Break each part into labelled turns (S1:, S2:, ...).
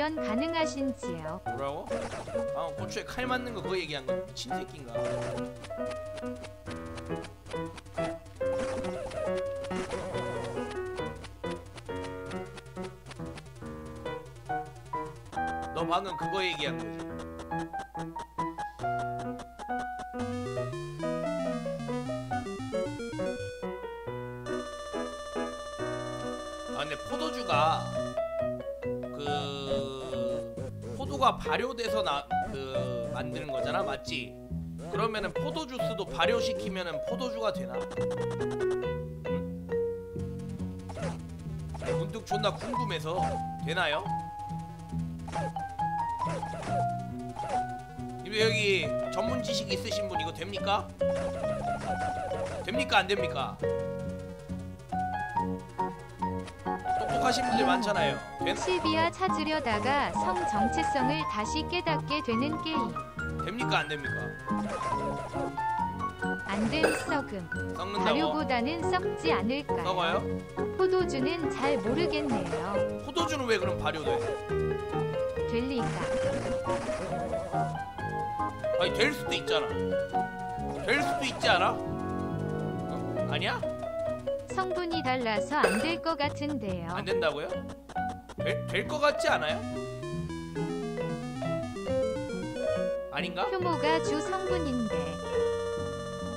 S1: 가능하신지요?
S2: 뭐라고? 아 고추에 칼 맞는 거 그거 얘기한 거 미친 새끼인가? 너 방금 그거 얘기한 거지? 발효돼서 나 그 만드는 거잖아 맞지? 그러면은 포도 주스도 발효시키면은 포도주가 되나? 응? 문득 존나 궁금해서 되나요? 여기 전문 지식 있으신 분 이거 됩니까? 됩니까 안 됩니까? 똑똑하신 분들 많잖아요. 된,
S1: 실비아 찾으려다가 성 정체성을 다시 깨닫게 되는 게임.
S2: 됩니까 안 됩니까?
S1: 안된 썩음.
S2: 썩는다고
S1: 발효보다는 썩지 않을까요?
S2: 썩어요?
S1: 포도주는 잘 모르겠네요.
S2: 포도주는 왜 그럼 발효돼?
S1: 될 리가.
S2: 아니 될 수도 있잖아. 될 수도 있지 않아? 어? 아니야?
S1: 성분이 달라서 안 될 것 같은데요.
S2: 안 된다고요? 될것 같지 않아요? 아닌가?
S1: 효모가 주 성분인데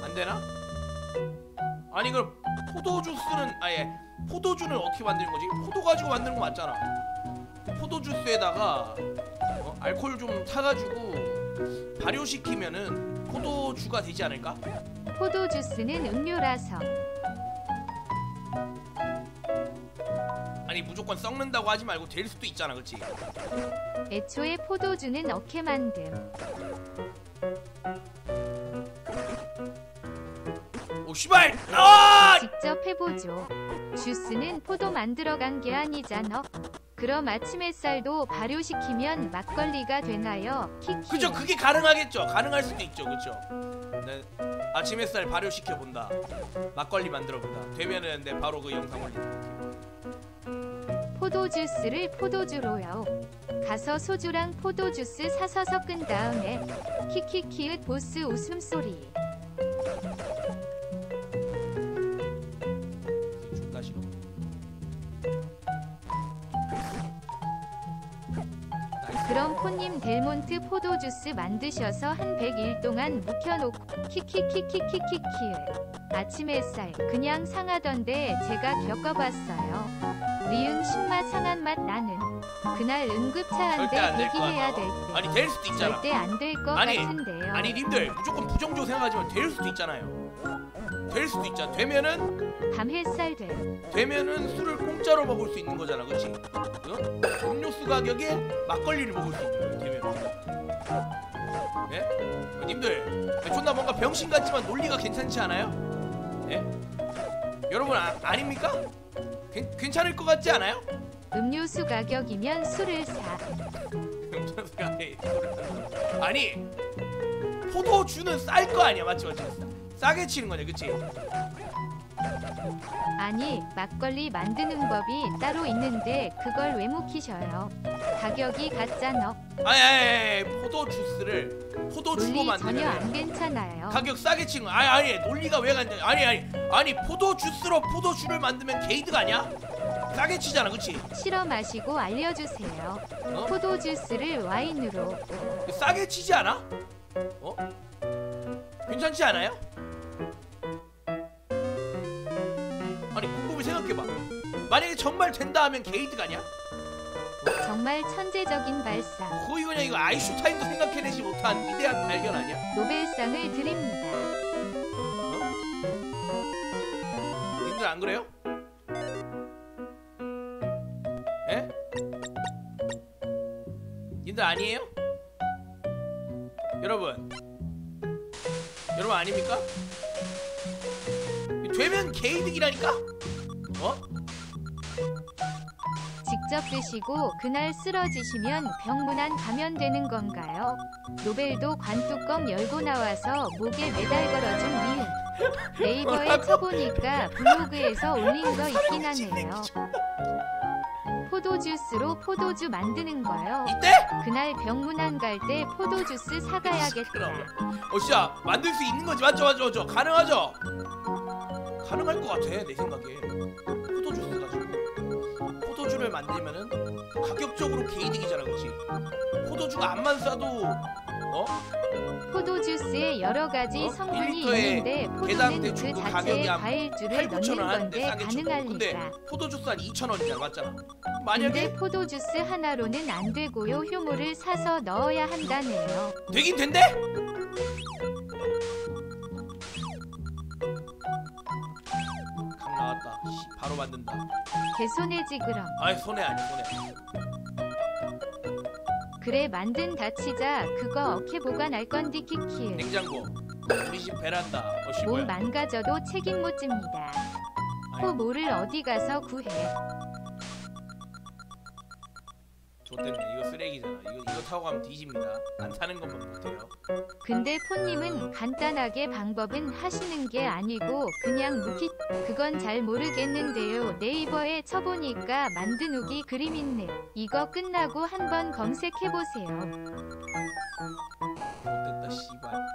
S2: 안 되나? 아니 그럼 포도 주스는 아예 포도주는 어떻게 만드는 거지? 포도 가지고 만드는 거 맞잖아. 포도 주스에다가 어, 알코올 좀 타가지고 발효시키면은 포도주가 되지 않을까?
S1: 포도 주스는 음료라서
S2: 무조건 썩는다고 하지 말고 될 수도 있잖아, 그렇지?
S1: 애초에 포도주는 어케 만듦.
S2: 오 씨발! 아!
S1: 직접 해보죠. 주스는 포도 만들어간 게 아니잖아. 그럼 아침 햇살도 발효시키면 막걸리가 되나요? 키키.
S2: 그죠? 그게 가능하겠죠. 가능할 수도 있죠, 그렇죠? 네, 아침 햇살 발효시켜 본다. 막걸리 만들어 본다. 되면은 내 바로 그 영상 올린다.
S1: 포도 주스를 포도주로요. 가서 소주랑 포도 주스 사서 섞은 다음에 키키키읒 보스 웃음소리.
S2: 존나 싫어.
S1: 그럼 포님 델몬트 포도 주스 만드셔서 한 100일 동안 묵혀놓고 키키키키키키키 아침 햇살 그냥 상하던데 제가 겪어봤어요. 리응 신맛 상한 맛 나는 그날
S2: 절대
S1: 응급차한데
S2: 안될거
S1: 대기해야. 될 때.
S2: 아니 될 수도 있잖아.
S1: 절대 안 될 것
S2: 아니,
S1: 같은데요.
S2: 아니 님들 무조건 부정적으로 생각하지만 될 수도 있잖아요. 될 수도 있잖아. 되면은
S1: 밤 햇살 돼.
S2: 되면은 술을 공짜로 먹을 수 있는 거잖아, 그렇지? 응? 음료수 가격에 막걸리를 먹을 수 있는 거예요. 되면. 예? 어, 님들 존나 뭔가 병신 같지만 논리가 괜찮지 않아요? 예? 여러분 아, 아닙니까? 괜, 괜찮을 것 같지 않아요?
S1: 음료수 가격이면 술을 사.
S2: 아니 포도주는 쌀 거 아니야 맞지 맞지 싸게 치는 거냐 그치
S1: 아니 막걸리 만드는 법이 따로 있는데 그걸 왜 묵히셔요? 가격이 같잖아.
S2: 아니 아니, 아니 포도 주스를 포도 주로
S1: 논리 전혀
S2: 만들면
S1: 안 괜찮아요.
S2: 가격 싸게 치는 거 아니 아니 논리가 왜 간다 아니 아니 아니 포도 주스로 포도주를 만들면 게이드가 아니야 싸게 치잖아 그치
S1: 실어 마시고 알려주세요.
S2: 어?
S1: 포도 주스를 와인으로.
S2: 싸게 치지 않아 어 괜찮지 않아요 아니 곰곰이 생각해봐 만약에 정말 된다 하면 게이드가 아니야
S1: 정말 천재적인 발상.
S2: 거의 그냥 이거 아이슈타인도 생각해내지 못한 위대한 발견 아니야?
S1: 노벨상을 드립니다.
S2: 님들 안 그래요? 에? 님들 아니에요? 여러분 여러분 아닙니까? 되면 개이득이라니까? 어?
S1: 직접 드시고 그날 쓰러지시면 병문안 감염되는 건가요? 노벨도 관뚜껑 열고 나와서 목에 매달 걸어준 이유. 네이버에 쳐보니까 블로그에서 올린 거 있긴 하네요. 포도주스로 포도주 만드는 거요.
S2: 이때?
S1: 그날 병문안 갈 때 포도주스 사가야겠다.
S2: 어 진짜 만들 수 있는 거지 맞죠 맞죠 맞죠 가능하죠? 가능할 것 같아 내 생각에 만들면은 가격적으로 개이득이잖아 그렇지? 포도주가 안만 싸도 어?
S1: 포도주 스에 여러 가지
S2: 어?
S1: 성분이
S2: 1리터에
S1: 있는데 포도는
S2: 그그
S1: 자체에 과일주를
S2: 8, 9천
S1: 넣는 건데
S2: 근데
S1: 가능할리까.
S2: 포도주스 한 2천 원이잖아 맞잖아
S1: 근데
S2: 만약에
S1: 포도주스 하나로는 안 되고요. 효모를 사서 넣어야 한다네요.
S2: 되긴 된대? 바로 만든다.
S1: 개 손해지 그럼.
S2: 아이 손해 아니 손해
S1: 그래 만든 다치자. 그거 어케 보관할 건디 키키.
S2: 냉장고. 우리 집 베란다. 어씨
S1: 몸
S2: 뭐야.
S1: 망가져도 책임 못 집니다.
S2: 아니,
S1: 호모를 어디 가서 구해?
S2: 좋댔네 이거 쓰레기잖아. 이거 이거 타고 가면 뒤집니다. 안 타는 것만 못해요
S1: 근데 포님은 간단하게 방법은 하시는 게 아니고 그냥 무기 그건 잘 모르겠는데요. 네이버에 쳐보니까 만든 우기 그림 있네. 이거 끝나고 한번 검색해보세요.
S2: 못됐다 씨발.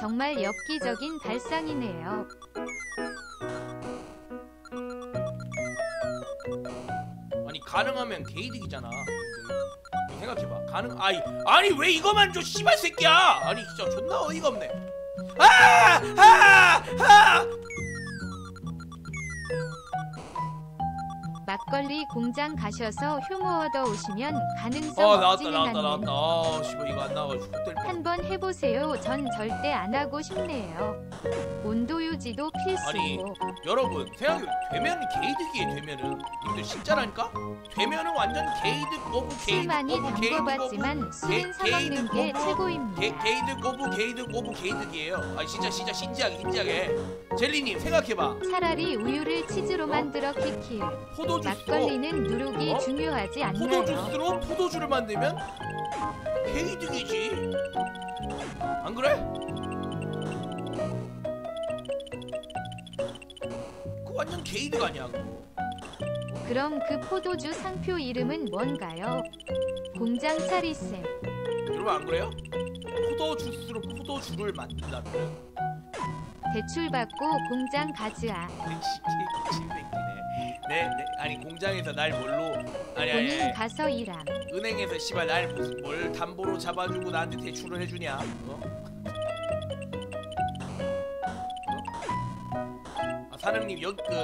S1: 정말 엽기적인 발상이네요.
S2: 아니 가능하면 개이득이잖아. 생각해봐 가능 아이 아니 왜 이거만 줘 씨발 새끼야 아니 진짜 존나 어이가 없네 아! 아! 아!
S1: 막걸리 공장 가셔서 효모 얻어 오시면 가능성
S2: 어 나왔다
S1: 없지는
S2: 나왔다
S1: 않는
S2: 나왔다. 아 씨발 이거 안 나와가지고 좆될 뻔
S1: 한번 해보세요. 전 절대 안 하고 싶네요. 온도 유지도
S2: 아니,
S1: 필수고.
S2: 여러분 생각해 되면 개이득이에요 되면은. 이분들 진짜라니까? 되면은 완전 개이득 of 개이득
S1: 술많이
S2: of 개이득 of
S1: 담궈봤지만 술은 사 먹는
S2: 개이득
S1: 게
S2: of
S1: 최고입니다.
S2: 개, 개이득 of 개이득 of 개이득이에요. 아니 진짜 진짜 진지하게 진지하게. 젤리님 생각해봐.
S1: 차라리 우유를 치즈로
S2: 어?
S1: 만들어 키키.
S2: 포도주스로
S1: 막걸리는 누룩이
S2: 어?
S1: 중요하지 않나요?
S2: 포도주스로 포도주를 만들면 개이득이지 안 그래? 그거 완전 개이득 아니야 그거
S1: 그럼 그 포도주 상표 이름은 뭔가요? 공장 차리쌤.
S2: 여러분 안 그래요? 포도 주스로 포도주를 만든다면
S1: 대출 받고 공장 가즈아.
S2: 끼네. 네, 네, 아니 공장에서 날 뭘로 아니 아니,
S1: 본인 가서 일함.
S2: 은행에서 씨발 날 무슨 뭘 담보로 잡아주고 나한테 대출을 해주냐? 어? 어? 아, 사장님 여기 그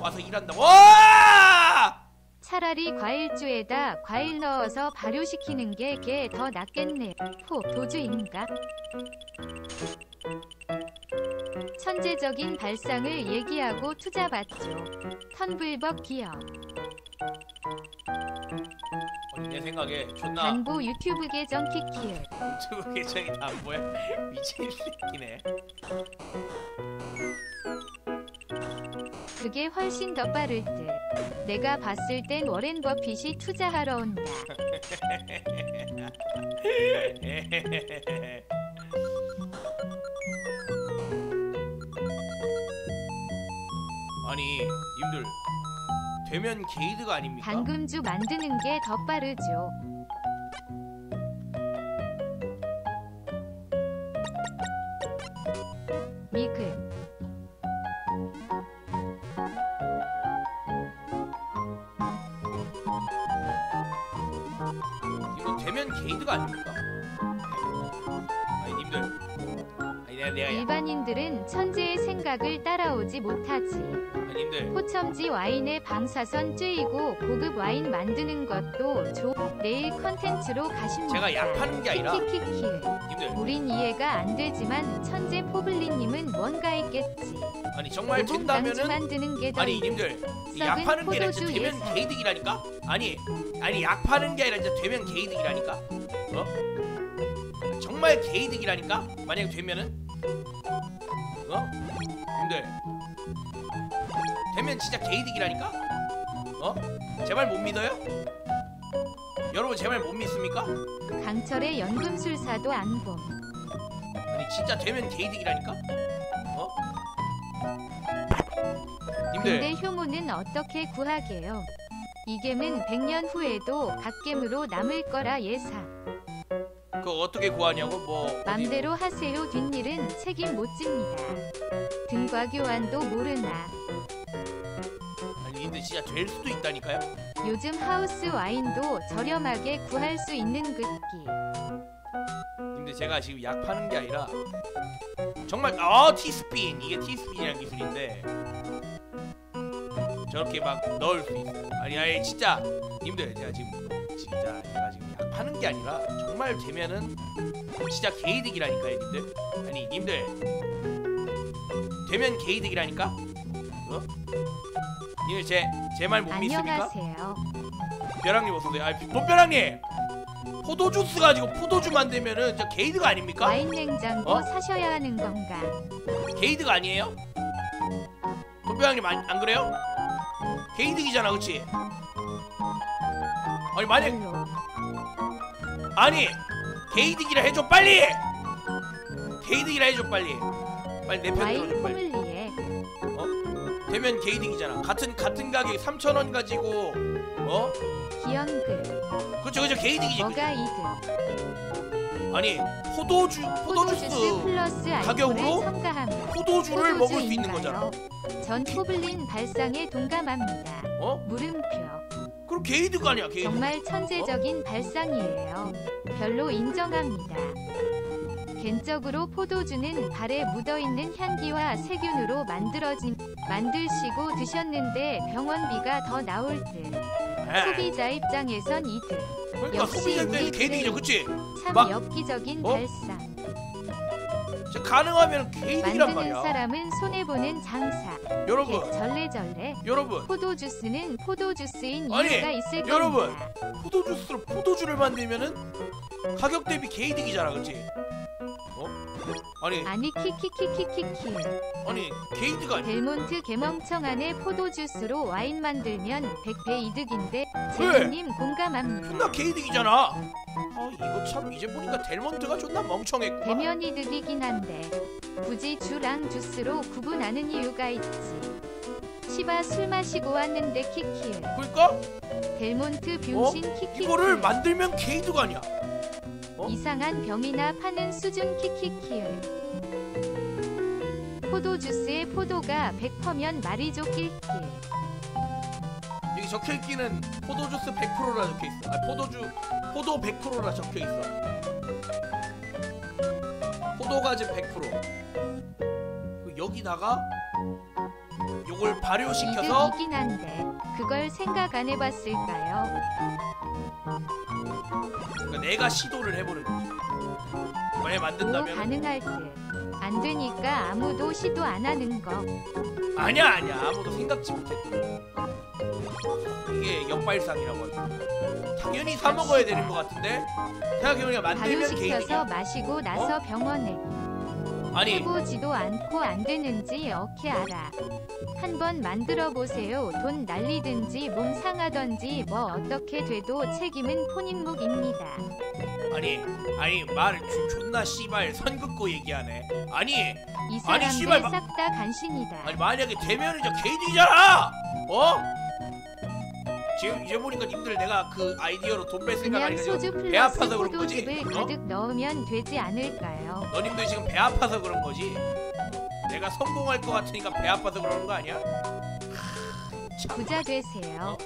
S2: 와서 일한다고? 와!
S1: 차라리 과일주에다 과일 넣어서 발효시키는 게 걔 더 낫겠네. 포 도주인가? 천재적인 발상을 얘기하고 투자 받죠. 턴블벅 기업.
S2: 내 생각에 존나
S1: 간보 유튜브 계정 키키을.
S2: 유튜브 계정이 다 안 보여? 미친 새끼네.
S1: 그게 훨씬 더 빠를 듯. 내가 봤을 땐 워렌 버핏이 투자하러 온다.
S2: 아니 님들 되면 게이드가 아닙니까?
S1: 당금주 만드는 게 더 빠르죠. 일반인들은 천재의 생각을 따라오지 못하지.
S2: 님들
S1: 포첨지 와인에 방사선 쬐이고 고급 와인 만드는 것도 조 내일 컨텐츠로 가십니다.
S2: 제가 약 파는 게 아니라
S1: 키키키키.
S2: 님들
S1: 우린 이해가 안 되지만 천재 포블리님은 뭔가 있겠지.
S2: 아니 정말 된다면은
S1: 만드는 게더
S2: 아니 님들
S1: 썩은
S2: 파는 게 아니라 되면
S1: 예상.
S2: 게이득이라니까? 아니 아니 약 파는 게 아니라 진짜 되면 게이득이라니까? 어? 정말 게이득이라니까? 만약에 되면은 어? 님들 되면 진짜 게이득이라니까? 어? 제말못 믿어요? 여러분 제말못 믿습니까?
S1: 강철의 연금술사도 안 봄.
S2: 아니 진짜 되면 게이득이라니까? 어? 님들
S1: 근데 효모는 어떻게 구하게요? 이 gem은 100년 후에도 갓겜으로 남을 거라 예사.
S2: 그거 어떻게 구하냐고 뭐
S1: 맘대로 하세요. 뒷일은 책임 못 집니다. 등과 교환도 모르나.
S2: 아니 근데 진짜 될 수도 있다니까요.
S1: 요즘 하우스 와인도 저렴하게 구할 수 있는 급기.
S2: 근데 제가 지금 약 파는 게 아니라 정말 아 티스핀 이게 티스핀이라는 기술인데 저렇게 막 넣을 수 있어요. 아니 아니 진짜 님들 제가 지금 진짜 파는 게 아니라 정말 되면은 진짜 개이득이라니까요 님들. 아니 님들 되면 개이득이라니까. 어? 님들 제제 말 못 믿습니까? 벼랑님 어서오세요. 아 돈벼랑님 포도주 스 가지고 포도주 만들면은 저 게이드가 아닙니까?
S1: 와인 냉장고
S2: 어?
S1: 사셔야 하는 건가?
S2: 게이드가 아니에요? 돈벼랑님 안, 안 그래요? 게이득이잖아 그치? 아니 만약. 아니 게이득이라 해줘 빨리! 게이득이라 해줘 빨리 빨리 내 편 들어줘 빨리
S1: 포믈리에
S2: 되면 게이득이잖아 같은 같은 가격에 3,000원 가지고 어?
S1: 기연글
S2: 그쵸 그쵸 게이득이지?
S1: 뭐가 이득?
S2: 아니 포도주
S1: 포도주스
S2: 포도주스
S1: 플러스
S2: 가격으로 포도주를 먹을 수 있는 거잖아?
S1: 전 포블린 발상에 동감합니다.
S2: 어?
S1: 물음표
S2: 그럼 게이드가 아니야 게이드
S1: 정말 천재적인 발상이에요. 별로 인정합니다. 개인적으로 포도주는 발에 묻어있는 향기와 세균으로 만들어진 만드시고 드셨는데 병원비가 더 나올 듯.
S2: 에.
S1: 소비자 입장에선 이득.
S2: 네. 그러니까
S1: 역시
S2: 소비자 입장에서
S1: 우리
S2: 개이득이죠 그치?
S1: 참
S2: 막-
S1: 엽기적인
S2: 어?
S1: 발상.
S2: 가능하면 개이득이란
S1: 만드는
S2: 말이야
S1: 사람은 손해 보는 장사.
S2: 여러분
S1: 개 절레절레.
S2: 여러분
S1: 포도 주스는 포도 주스인
S2: 아니,
S1: 이유가 있을
S2: 여러분.
S1: 겁니다.
S2: 포도 주스로 포도주를 만들면은 가격 대비 개이득이잖아 그치? 어? 아니
S1: 아니 키키키키키키.
S2: 아니 개이득 아니야
S1: 델몬트 개멍청 안에 포도주스로 와인 만들면 100배 이득인데 제이님 공감합니다.
S2: 존나 개이득이잖아 아 이거 참 이제 보니까 델몬트가 존나 멍청했구나
S1: 되면 이득이긴 한데 굳이 주랑 주스로 구분하는 이유가 있지. 시바 술 마시고 왔는데 키키.
S2: 그러니까
S1: 델몬트 병신 키키.
S2: 이거를 만들면 개이득 아니야 어?
S1: 이상한 병이나 파는 수준 키키키. 포도주스에 포도가 100%면 말이죠 낄낄.
S2: 여기 적혀있기는 포도주스 100%라 적혀있어 아 포도주 포도 100%라 적혀있어 포도가지 100%그 여기다가 요걸 발효시켜서
S1: 이득이긴 한데 그걸 생각 안 해봤을까요?
S2: 그러니까 내가 시도를 해보는 거지. 만약에
S1: 오
S2: 만든다면
S1: 가능할 듯. 안 되니까 아무도 시도 안 하는 거.
S2: 아니야 아니야. 아무도 생각지 못했던 이게 역발상이라고 하죠 당연히 사 먹어야 되는 것 같은데? 생각해보니까 만들면
S1: 발효시켜서
S2: 개인이야
S1: 마시고 나서 병원에
S2: 아니
S1: 해보지도 않고 안 되는지 어케 알아. 한번 만들어 보세요. 돈 날리든지 몸 상하던지 뭐 어떻게 돼도 책임은 본인묵입니다.
S2: 아니 아니 말을 조- 존나 씨발 선 긋고 얘기하네 아니
S1: 이
S2: 아니, 씨발,
S1: 사람들
S2: 마-
S1: 싹다 간신이다.
S2: 아니 만약에 되면은 저 개인이잖아 어? 지금 이제 보니까 님들 내가 그 아이디어로 돈뺄 생각
S1: 그냥
S2: 아니까
S1: 소주
S2: 지금 배
S1: 플러스
S2: 아파서 그런 거지
S1: 포도즙을
S2: 어?
S1: 가득 넣으면 되지 않을까요?
S2: 너님들 지금 배 아파서 그런 거지 내가 성공할 것 같으니까 배 아파서 그러는 거 아니야? 참,
S1: 부자 되세요.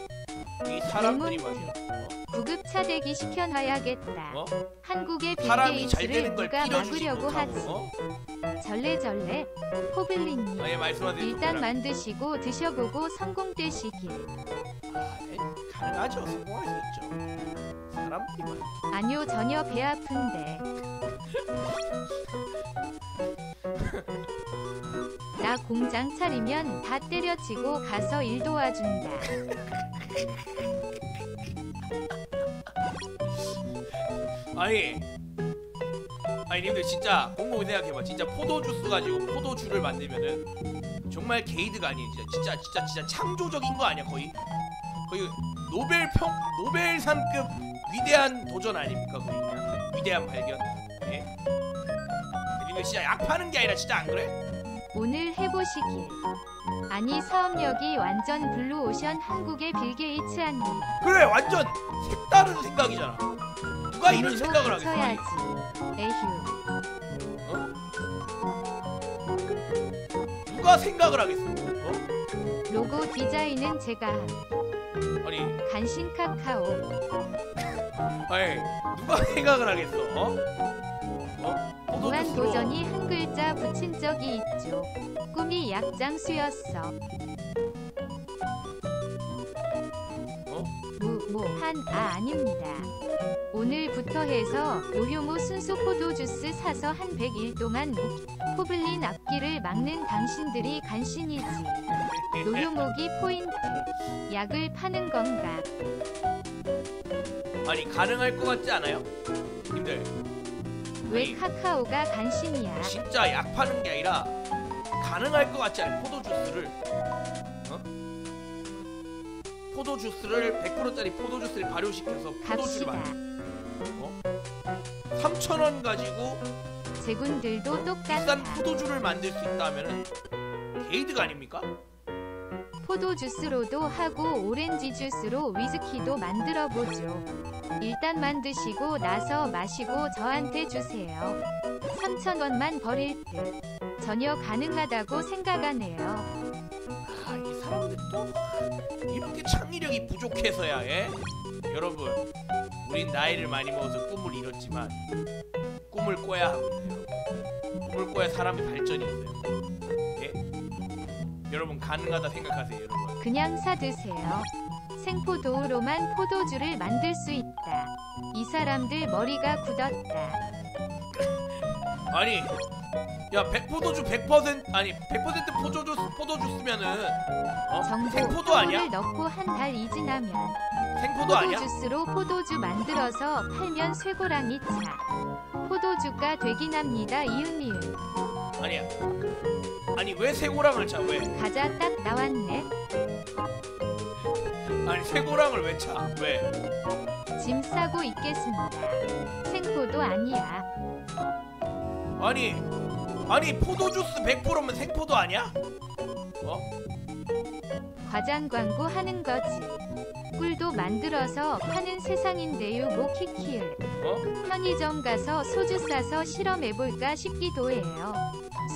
S2: 이 사람들이. 말이야 어?
S1: 구급차 대기 시켜놔야겠다.
S2: 어?
S1: 한국의 빌
S2: 사람이 잘
S1: 게이츠를
S2: 되는 걸
S1: 누가 막으려고 하지?
S2: 어?
S1: 절레절레 포블린님
S2: 아예 말씀하세요
S1: 일단. 만드시고 드셔보고 성공되시길.
S2: 아, 네, 가능하죠 성공할 수 있죠 사람들이 말이야
S1: 아니요 전혀 배 아픈데. 나 공장 차리면 다 때려치고 가서 일 도와준다.
S2: 아니 아니 님들 진짜 곰곰이 생각해봐. 진짜 포도주스 가지고 포도주를 만들면은 정말 개이득 아니에요. 진짜 진짜 진짜 진짜 창조적인 거 아니야 거의? 거의 노벨 평 노벨상급 위대한 도전 아닙니까 그냥 위대한 발견 예? 님들 진짜 약 파는 게 아니라 진짜 안 그래?
S1: 오늘 해보시길. 아니 사업력이 완전 블루오션 한국의 빌 게이츠 아니.
S2: 그래 완전 색다른 생각이잖아 누가 이런 생각을 하겠어
S1: 쳐야지. 에휴.
S2: 누가 생각을 하겠어 어?
S1: 로고 디자인은 제가 한.
S2: 아니
S1: 간신 카카오.
S2: 아니 누가 생각을 하겠어 어? 어?
S1: 무한
S2: 포도주스로
S1: 도전이 한 글자 붙인 적이 있죠. 꿈이 약장수였어.
S2: 어?
S1: 무모한 아 아닙니다. 오늘부터 해서 노효모 순수 포도주스 사서 한 100일 동안 묵- 포블린 앞길을 막는 당신들이 간신이지. 노효목이 포인트. 약을 파는 건가?
S2: 아니 가능할 것 같지 않아요? 님들
S1: 왜 카카오가 간신이야?
S2: 진짜 약 파는 게 아니라 가능할 것 같지 않아요? 포도 주스를 어? 포도 주스를 100%짜리 포도 주스를 발효시켜서 포도주를
S1: 갑시다.
S2: 어? 3,000원 가지고
S1: 제군들도 똑같아.
S2: 비싼 포도주를 만들 수 있다면은 게이드가 아닙니까?
S1: 포도 주스로도 하고 오렌지 주스로 위스키도 만들어 보죠. 일단 만드시고 나서 마시고 저한테 주세요. 3,000원만 버릴 듯. 전혀 가능하다고 생각하네요.
S2: 아, 이 사람들 또 이렇게 창의력이 부족해서야 예? 여러분 우린 나이를 많이 먹어서 꿈을 이뤘지만 꿈을 꿔야 하거든요 꿈을 꿔야 사람의 발전이 있어요 예? 여러분 가능하다 생각하세요 여러분
S1: 그냥 사 드세요. 생포도우로만 포도주를 만들 수 있다. 이 사람들 머리가 굳었다.
S2: 아니 야 100포도주 100% 아니 100% 포도주 포도주스면은 어?
S1: 정보
S2: 생포도 아니야?
S1: 를 넣고 한 달 이 지나면
S2: 생포도 아니야?
S1: 포도주스로 포도주 만들어서 팔면 쇠고랑이 차. 포도주가 되긴 합니다. 이은이은.
S2: 아니야 아니 왜 새고랑을 차 왜?
S1: 과자 딱 나왔네.
S2: 아니 새고랑을 왜 차? 왜?
S1: 짐 싸고 있겠습니다. 생포도 아니야.
S2: 아니 아니 포도주스 100%면 생포도 아니야? 어?
S1: 과장 광고 하는 거지. 꿀도 만들어서 파는 세상인데요. 뭐 키키을.
S2: 어?
S1: 편의점 가서 소주 싸서 실험해볼까 싶기도 해요.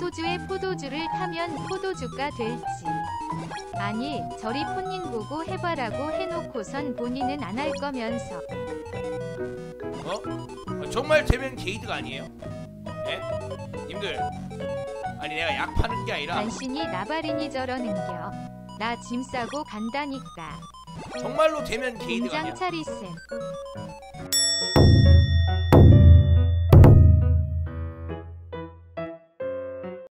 S1: 소주에 포도주를 타면 포도주가 될지. 아니, 저리 본인 보고 해봐라고 해놓고선 본인은 안 할 거면서.
S2: 어? 어, 정말 되면 게이드가 아니에요? 예? 님들 아니 내가 약 파는 게 아니라
S1: 간신히 나발이니 저러는겨. 나 짐 싸고 간다니까.
S2: 정말로 되면 게이드가 아니야
S1: 차리셈.